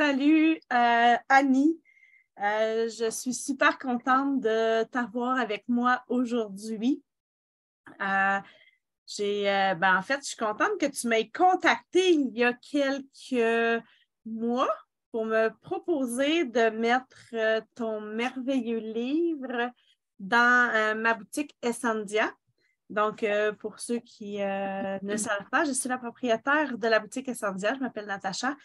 Salut euh, Annie. Euh, je suis super contente de t'avoir avec moi aujourd'hui. Euh, ben, en fait, je suis contente que tu m'aies contacté il y a quelques mois pour me proposer de mettre ton merveilleux livre dans ma boutique Essendia. Donc, pour ceux qui ne savent pas, je suis la propriétaire de la boutique Essendia. Je m'appelle Natacha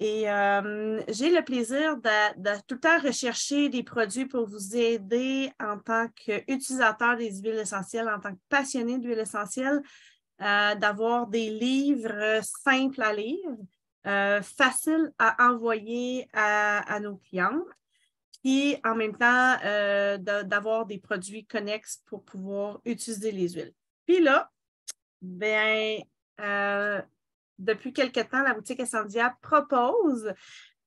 et euh, j'ai le plaisir de, tout le temps rechercher des produits pour vous aider en tant qu'utilisateur des huiles essentielles, en tant que passionné d'huiles essentielles, euh, d'avoir des livres simples à lire, euh, faciles à envoyer à, nos clients, et en même temps d'avoir des produits connexes pour pouvoir utiliser les huiles. Puis là, bien, depuis quelque temps, la boutique Essendia propose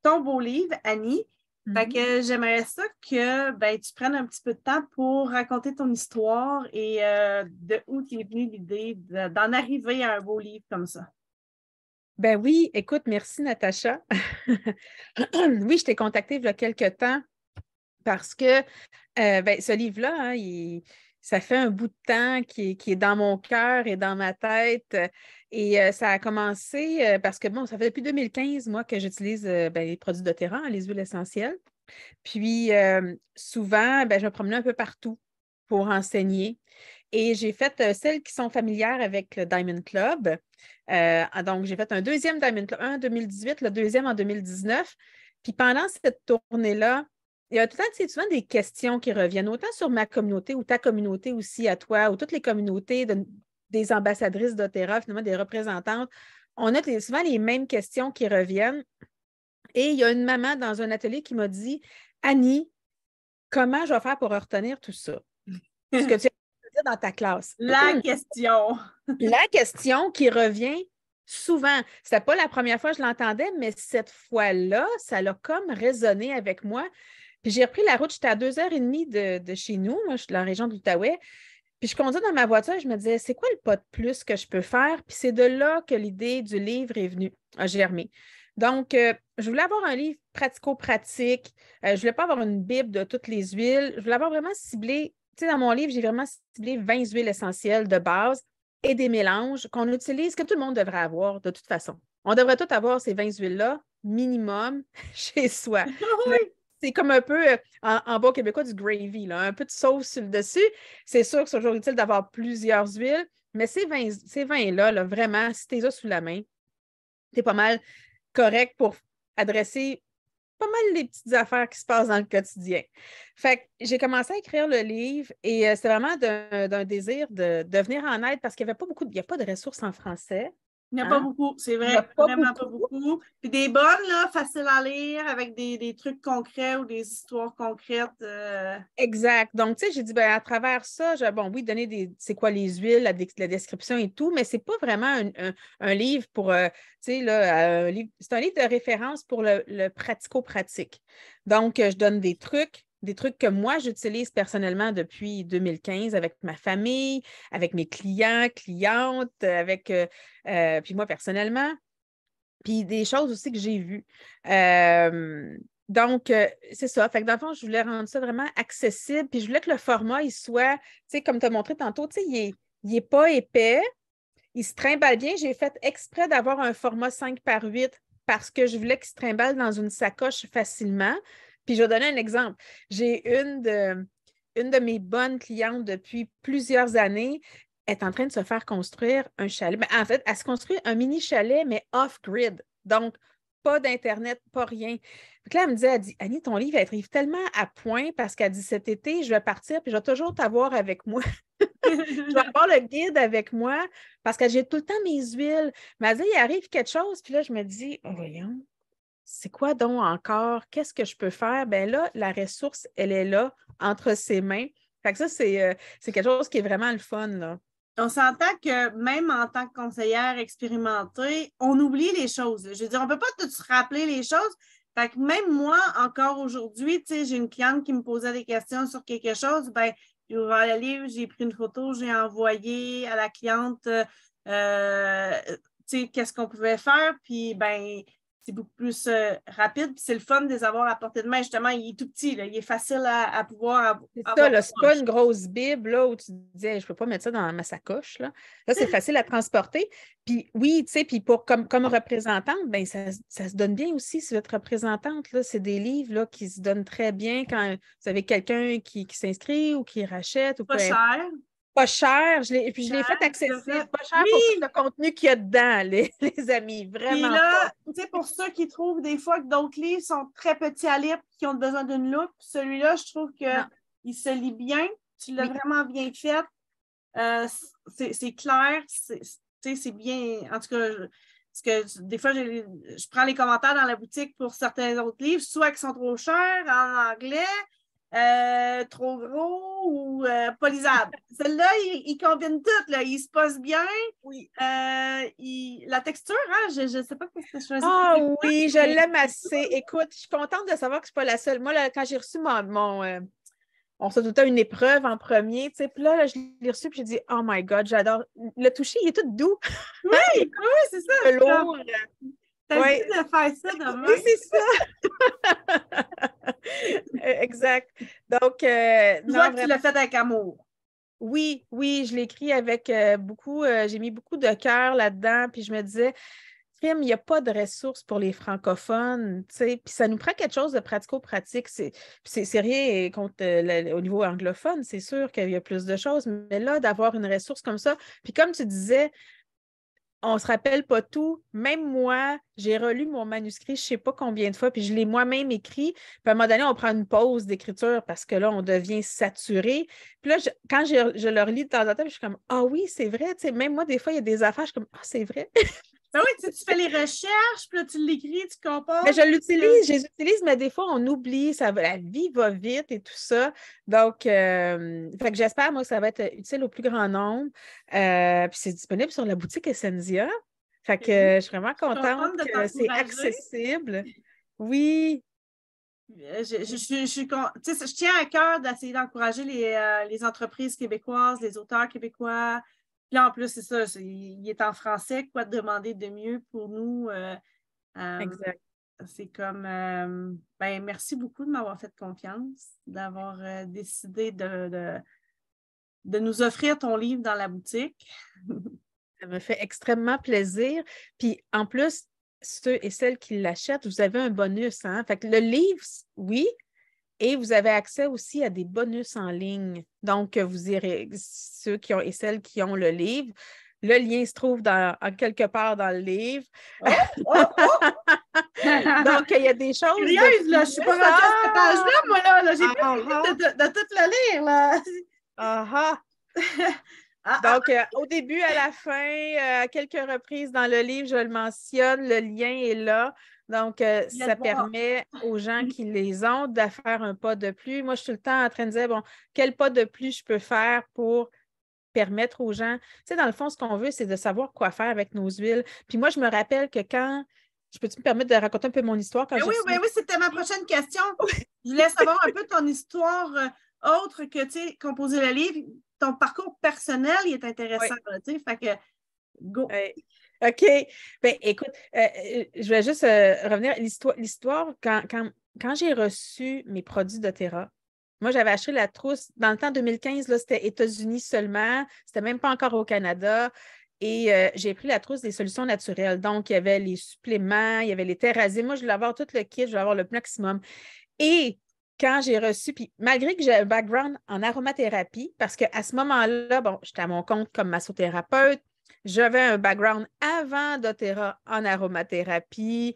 ton beau livre, Annie. Fait que mhm. j'aimerais ça que ben, tu prennes un petit peu de temps pour raconter ton histoire et euh, de où t'es venue l'idée d'en arriver à un beau livre comme ça. Ben oui, écoute, merci Natacha. oui, je t'ai contacté il y a quelques temps parce que euh, ben, ce livre-là, hein, il, ça fait un bout de temps qui est, dans mon cœur et dans ma tête. Et euh, ça a commencé euh, parce que, bon, ça fait depuis 2015, moi, que j'utilise euh, ben, les produits de terrain, les huiles essentielles. Puis, souvent, ben, je me promenais un peu partout pour enseigner. Et j'ai fait celles qui sont familières avec le Diamond Club. donc, j'ai fait un deuxième Diamond Club, un en 2018, le deuxième en 2019. Puis pendant cette tournée-là, il y a tout le temps, souvent des questions qui reviennent, autant sur ma communauté ou ta communauté aussi à toi, ou toutes les communautés des ambassadrices d'Otera, finalement des représentantes. On a souvent les mêmes questions qui reviennent. Et il y a une maman dans un atelier qui m'a dit Annie, comment je vais faire pour retenir tout ça? Ce que tu as dire dans ta classe. La question. La question qui revient souvent. Ce pas la première fois que je l'entendais, mais cette fois-là, ça l'a comme résonné avec moi. Puis j'ai repris la route, j'étais à deux heures et demie de, chez nous, moi, je suis de la région de l'Outaouais. Puis je conduis dans ma voiture je me disais, c'est quoi le pas de plus que je peux faire? Puis c'est de là que l'idée du livre est venue, a germé. Donc, euh, je voulais avoir un livre pratico-pratique. Euh, je ne voulais pas avoir une Bible de toutes les huiles. Je voulais avoir vraiment ciblé, tu sais, dans mon livre, j'ai vraiment ciblé 20 huiles essentielles de base et des mélanges qu'on utilise, que tout le monde devrait avoir de toute façon. On devrait tous avoir ces 20 huiles-là, minimum, chez soi. oui c'est comme un peu euh, en, bas québécois du gravy, là, un peu de sauce sur le dessus. C'est sûr que c'est toujours utile d'avoir plusieurs huiles, mais ces vins, ces vins-là, là, vraiment, si tu les as sous la main, tu es pas mal correct pour adresser pas mal les petites affaires qui se passent dans le quotidien. Fait que j'ai commencé à écrire le livre et euh, c'est vraiment d'un désir de, venir en aide parce qu'il n'y avait pas beaucoup, il n'y a pas de ressources en français. Il n'y a pas hein? beaucoup, c'est vrai. vraiment pas beaucoup. Puis des bonnes, là, faciles à lire, avec des, trucs concrets ou des histoires concrètes. Euh. Exact. Donc, tu sais, j'ai dit, ben, à travers ça, bon, oui, donner des, c'est quoi les huiles, la, description et tout, mais c'est pas vraiment un, livre pour, euh, tu sais, là, c'est un livre de référence pour le, le pratico-pratique. Donc, je donne des trucs, des trucs que moi, j'utilise personnellement depuis 2015 avec ma famille, avec mes clients, clientes, avec, euh, euh, puis moi personnellement, puis des choses aussi que j'ai vues. donc, euh, c'est ça. Fait que dans le fond, je voulais rendre ça vraiment accessible, puis je voulais que le format, il soit, tu sais, comme tu as montré tantôt, tu sais, il n'est est pas épais, il se trimballe bien. J'ai fait exprès d'avoir un format 5 par 8 parce que je voulais qu'il se trimballe dans une sacoche facilement. Puis je vais donner un exemple. J'ai une de, une de mes bonnes clientes depuis plusieurs années est en train de se faire construire un chalet. Mais en fait, elle se construit un mini chalet, mais off-grid. Donc, pas d'Internet, pas rien. Donc là, elle me dit, elle dit, Annie, ton livre arrive tellement à point parce qu'elle dit cet été, je vais partir puis je vais toujours t'avoir avec moi. je vais avoir le guide avec moi parce que j'ai tout le temps mes huiles. Mais elle dit, il arrive quelque chose, puis là, je me dis, voyons, c'est quoi donc encore? Qu'est-ce que je peux faire? Bien là, la ressource, elle est là, entre ses mains. Fait que ça, c'est, euh, quelque chose qui est vraiment le fun. Là. On s'entend que même en tant que conseillère expérimentée, on oublie les choses. Je veux dire, on ne peut pas tout se rappeler les choses. Fait que même moi, encore aujourd'hui, j'ai une cliente qui me posait des questions sur quelque chose, ben, j'ai ouvert le livre, j'ai pris une photo, j'ai envoyé à la cliente euh, qu'est-ce qu'on pouvait faire, puis ben, c'est beaucoup plus euh, rapide. C'est le fun de les avoir à portée de main. Justement, il est tout petit, là. il est facile à, pouvoir C'est ça, là, c'est pas une grosse bible là, où tu disais je peux pas mettre ça dans ma sacoche. Là, là c'est facile à transporter. Puis oui, tu sais, puis pour comme, comme représentante, ben, ça, se donne bien aussi si vous êtes représentante. Là, c'est des livres là, qui se donnent très bien quand vous avez quelqu'un qui, qui s'inscrit ou qui rachète. Ou pas cher pas cher. Je et puis, je l'ai fait accessible. Pas cher pour tout le contenu qu'il y a dedans, les, amis. Vraiment. Puis là, tu sais, pour ceux qui trouvent des fois que d'autres livres sont très petits à lire qui ont besoin d'une loupe, celui-là, je trouve qu'il se lit bien. Tu l'as vraiment bien fait. Euh, c'est clair. C'est bien. En tout cas, parce que des fois, je, je, prends les commentaires dans la boutique pour certains autres livres, soit qui sont trop chers en anglais, euh, trop gros ou euh, pas lisable? Celle-là, il, combine tout. Là. Il se pose bien. Oui. Euh, la texture, hein, je ne sais pas ce que je choisis. Ah oui, je l'aime assez. Écoute, je suis contente de savoir que je ne suis pas la seule. Moi, quand j'ai reçu mon. mon on se doutait une épreuve en premier, tu sais, puis là, je l'ai reçu, puis j'ai dit, oh my God, j'adore. Le toucher, il est tout doux. Oui, oui, c'est ça. lourd. T'as oui. de faire ça demain. Oui, c'est ça. exact. Donc, euh, tu l'as fait avec amour. Oui, oui, je l'ai écrit avec euh, beaucoup, euh, j'ai mis beaucoup de cœur là-dedans, puis je me disais, il n'y a pas de ressources pour les francophones, puis ça nous prend quelque chose de pratico-pratique. C'est rien contre au niveau anglophone, c'est sûr qu'il y a plus de choses, mais là, d'avoir une ressource comme ça, puis comme tu disais, on ne se rappelle pas tout. Même moi, j'ai relu mon manuscrit, je ne sais pas combien de fois, puis je l'ai moi-même écrit. Puis à un moment donné, on prend une pause d'écriture parce que là, on devient saturé. Puis là, quand je, le relis de temps en temps, je suis comme Ah oui, c'est vrai. même moi, des fois, il y a des affaires, je suis comme Ah, c'est vrai. Ben oui, tu, fais les recherches, puis là, tu l'écris, tu compares. Mais je l'utilise, je les utilise, mais des fois, on oublie, ça, la vie va vite et tout ça. Donc, euh, j'espère, moi, que ça va être utile au plus grand nombre. Euh, puis c'est disponible sur la boutique Essentia. Fait que je suis vraiment contente que c'est accessible. Oui. Euh, je, je, je, je, tiens à cœur d'essayer d'encourager les, les entreprises québécoises, les auteurs québécois, puis en plus, c'est ça, il est en français, quoi demander de mieux pour nous? Euh, euh, exact. C'est comme, euh, ben, merci beaucoup de m'avoir fait confiance, d'avoir décidé de, de, nous offrir ton livre dans la boutique. Ça me fait extrêmement plaisir. Puis en plus, ceux et celles qui l'achètent, vous avez un bonus. Hein? Fait que le livre, oui, et vous avez accès aussi à des bonus en ligne. Donc, vous irez, ceux qui ont et celles qui ont le livre, le lien se trouve dans, quelque part dans le livre. Oh, oh, oh! Donc, il y a des choses. Curieuse, là, je ne suis pas rendue à cette page-là, moi, là. J'ai uh -huh. de, de, tout le lire, là. Ah, ah. Donc, euh, au début, à la fin, euh, à quelques reprises dans le livre, je le mentionne, le lien est là. Donc, euh, ça permet aux gens qui les ont de faire un pas de plus. Moi, je suis tout le temps en train de dire, bon, quel pas de plus je peux faire pour permettre aux gens? Tu sais, dans le fond, ce qu'on veut, c'est de savoir quoi faire avec nos huiles. Puis moi, je me rappelle que quand. Je peux-tu me permettre de raconter un peu mon histoire? Quand ben oui, oui, oui, c'était ma prochaine question. Je voulais savoir un peu ton histoire euh, autre que, tu sais, composer le livre. Ton parcours personnel, il est intéressant, tu sais. Fait que, go. OK. Ben, écoute, euh, euh, je vais juste euh, revenir. L'histoire, l'histoire quand, quand, j'ai reçu mes produits d'Otera, moi, j'avais acheté la trousse. Dans le temps 2015, là, c'était États-Unis seulement. C'était même pas encore au Canada. Et j'ai pris la trousse des solutions naturelles. Donc, il y avait les suppléments, il y avait les terrasés. Moi, je voulais avoir tout le kit, je voulais avoir le maximum. Et quand j'ai reçu, puis malgré que j'ai un background en aromathérapie, parce qu'à ce moment-là, bon, j'étais à mon compte comme massothérapeute, j'avais un background avant doTERRA en aromathérapie,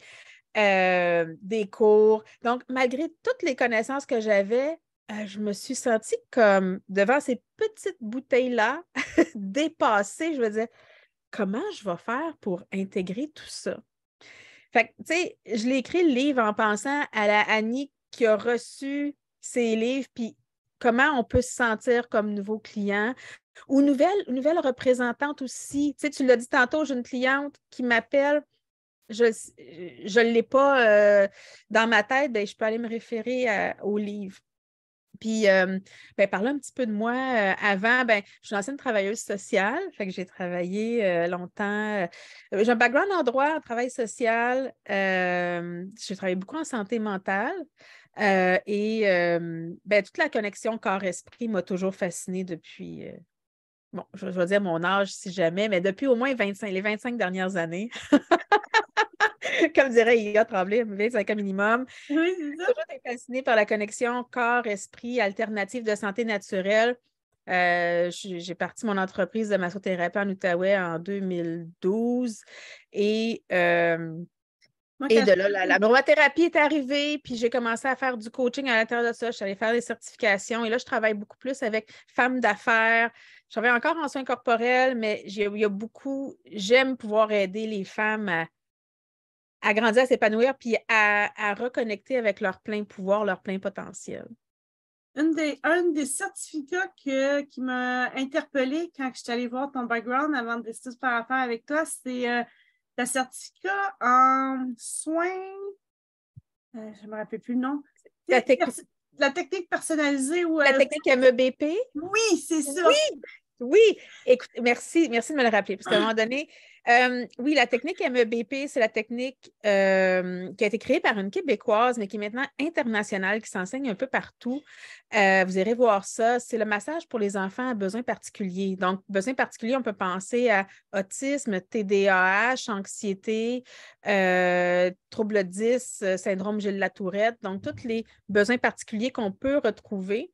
euh, des cours. Donc, malgré toutes les connaissances que j'avais, euh, je me suis sentie comme devant ces petites bouteilles-là, dépassées. Je me disais, comment je vais faire pour intégrer tout ça? Fait tu sais, je l'ai écrit le livre en pensant à la Annie qui a reçu ses livres, puis comment on peut se sentir comme nouveau client, ou nouvelle, nouvelle représentante aussi. Tu sais, tu l'as dit tantôt, j'ai une cliente qui m'appelle, je ne l'ai pas euh, dans ma tête, ben, je peux aller me référer au livre. Puis, euh, ben, un petit peu de moi. Euh, avant, ben, je suis une ancienne travailleuse sociale, j'ai travaillé euh, longtemps. j'ai un background en droit, en travail social. j'ai travaillé beaucoup en santé mentale. Et ben, toute la connexion corps-esprit m'a toujours fascinée depuis, bon, je, je, vais dire mon âge si jamais, mais depuis au moins 25, les 25 dernières années. comme dirait Ia Tremblay, 25 ans minimum. Oui, c'est ça. toujours été fascinée par la connexion corps-esprit alternative de santé naturelle. Euh, j'ai parti mon entreprise de massothérapie en Outaouais en 2012 et, euh, et de là, la, la est arrivée, puis j'ai commencé à faire du coaching à l'intérieur de ça. Je suis allée faire des certifications et là, je travaille beaucoup plus avec femmes d'affaires. Je travaille encore en soins corporels, mais il y a beaucoup, j'aime pouvoir aider les femmes à à grandir, à s'épanouir, puis à, reconnecter avec leur plein pouvoir, leur plein potentiel. Une des, un des certificats qui m'a interpellée quand je suis allée voir ton background avant de décider par affaire avec toi, c'est euh, le certificat en soins. Euh, je ne me rappelle plus le nom. La, la technique personnalisée ou. La euh, technique MEBP? Oui, c'est ça. Oui, oui. Écoute, merci, merci de me le rappeler, parce qu'à un moment donné, euh, oui, la technique MEBP, c'est la technique euh, qui a été créée par une Québécoise, mais qui est maintenant internationale, qui s'enseigne un peu partout. Euh, vous irez voir ça. C'est le massage pour les enfants à besoins particuliers. Donc, besoins particuliers, on peut penser à autisme, TDAH, anxiété, trouble 10, syndrome Gilles Latourette. Donc, tous les besoins particuliers qu'on peut retrouver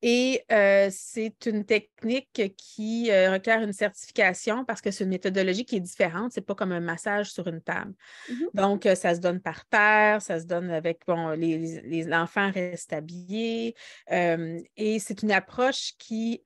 et euh, c'est une technique qui euh, requiert une certification parce que c'est une méthodologie qui est différente. Ce n'est pas comme un massage sur une table. Mm-hmm. Donc, euh, ça se donne par terre, ça se donne avec, bon, les, les enfants restent habillés. et c'est une approche qui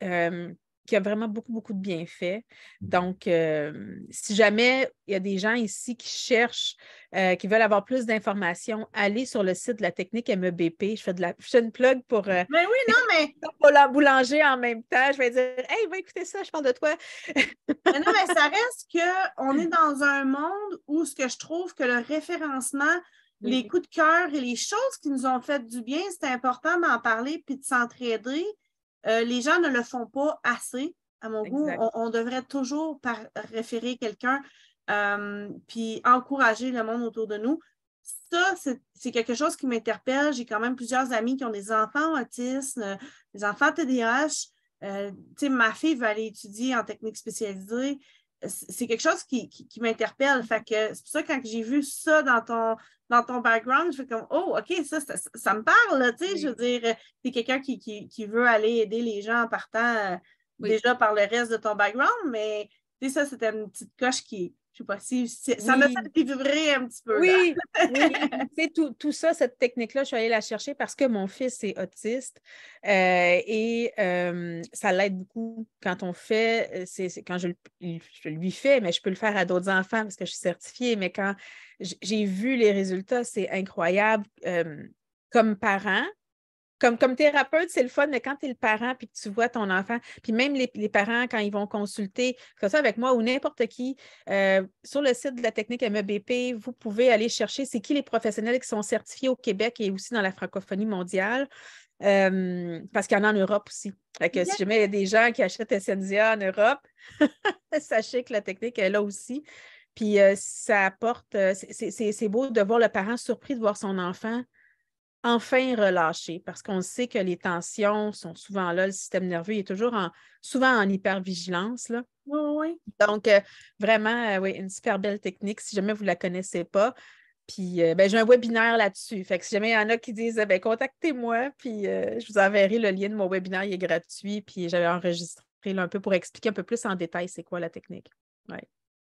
qui a vraiment beaucoup, beaucoup de bienfaits. Mmh. Donc, euh, si jamais il y a des gens ici qui cherchent, euh, qui veulent avoir plus d'informations, allez sur le site de la technique MEBP. Je fais, de la, je fais une plug pour. Euh, mais oui, non, mais. pour la boulanger en même temps. Je vais dire, hey, va écouter ça, je parle de toi. mais non, mais ça reste qu'on est dans un monde où ce que je trouve que le référencement, les coups de cœur et les choses qui nous ont fait du bien, c'est important d'en parler puis de s'entraider. Euh, les gens ne le font pas assez. À mon goût, on, devrait toujours référer quelqu'un euh, puis encourager le monde autour de nous. Ça, c'est quelque chose qui m'interpelle. J'ai quand même plusieurs amis qui ont des enfants autistes, euh, des enfants TDAH. ma fille va aller étudier en technique spécialisée c'est quelque chose qui, m'interpelle. c'est pour ça que quand j'ai vu ça dans ton, dans ton background, je fais comme Oh, OK, ça, ça, me parle, tu sais, je veux dire, tu es quelqu'un qui, veut aller aider les gens en partant euh, déjà par le reste de ton background, mais tu sais, ça, c'était une petite coche qui, je ne sais pas si ça m'a fait vibrer un petit peu. Oui, oui. tout, tout, ça, cette technique-là, je suis allée la chercher parce que mon fils est autiste euh, et euh, ça l'aide beaucoup quand on fait, euh, c'est quand je, je, lui fais, mais je peux le faire à d'autres enfants parce que je suis certifiée, mais quand j'ai vu les résultats, c'est incroyable. comme parent, comme, thérapeute, c'est le fun, mais quand tu es le parent puis que tu vois ton enfant, puis même les, parents, quand ils vont consulter, comme ça avec moi ou n'importe qui, euh, sur le site de la technique MEBP, vous pouvez aller chercher c'est qui les professionnels qui sont certifiés au Québec et aussi dans la francophonie mondiale. Euh, parce qu'il y en a en Europe aussi. que si jamais il y a des gens qui achètent Essendia en Europe, sachez que la technique est là aussi. Puis euh, ça apporte, c'est beau de voir le parent surpris de voir son enfant enfin relâcher parce qu'on sait que les tensions sont souvent là, le système nerveux est toujours en, souvent en hypervigilance. Là. Oui, oui. Donc, euh, vraiment, euh, oui, une super belle technique si jamais vous ne la connaissez pas. Puis, euh, ben, j'ai un webinaire là-dessus. Fait que si jamais il y en a qui disent, ben, contactez-moi, puis je vous enverrai le lien de mon webinaire, il est gratuit. Puis, j'avais enregistré un peu pour expliquer un peu plus en détail c'est quoi la technique. Ouais.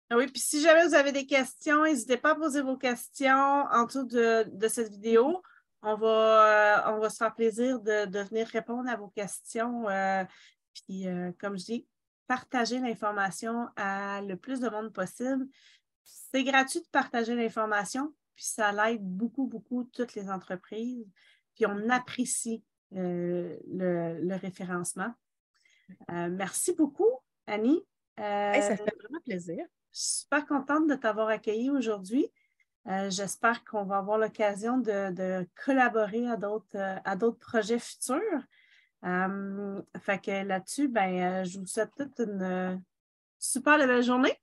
Ah oui, puis si jamais vous avez des questions, n'hésitez pas à poser vos questions en dessous de, de cette vidéo. On va, euh, on va se faire plaisir de, venir répondre à vos questions. Euh, puis, euh, comme je dis, partager l'information à le plus de monde possible. C'est gratuit de partager l'information, puis ça l'aide beaucoup, beaucoup toutes les entreprises. Puis on apprécie le, référencement. merci beaucoup, Annie. ça fait vraiment plaisir. Je suis super contente de t'avoir accueilli aujourd'hui. J'espère qu'on va avoir l'occasion de, collaborer à d'autres projets futurs. fait que là-dessus, ben, je vous souhaite toute une super belle journée.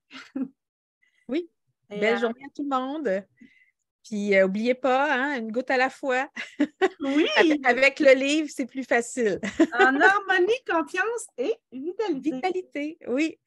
oui, belle journée à tout le monde. Puis n'oubliez pas, hein, une goutte à la fois. Oui. avec, le livre, c'est plus facile. en harmonie, confiance et vitalité. Vitalité, oui.